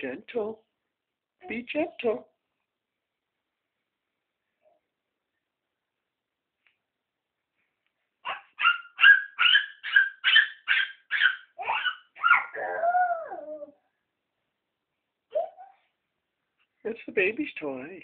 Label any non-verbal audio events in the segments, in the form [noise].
Gentle. Be gentle. It's the baby's toy.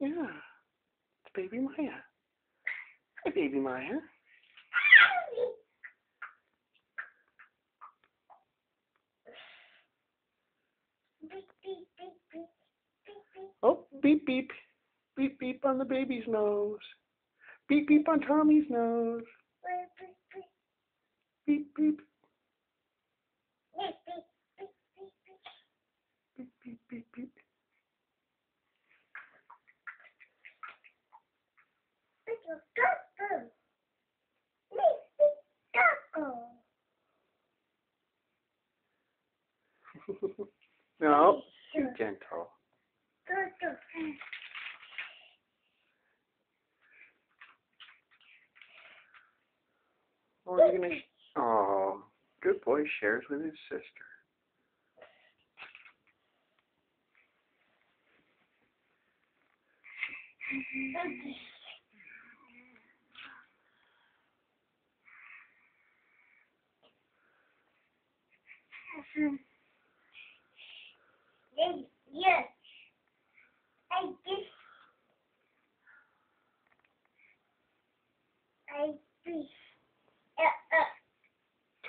Yeah. It's baby Miah. Hi, baby Miah. Oh, beep beep. Beep beep on the baby's nose. Beep beep on Tommy's nose. Beep beep. Beep beep beep beep. [laughs] no, gentle. What are you oh, gonna? Oh, good boy shares with his sister. Yes.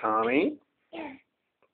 Tommy.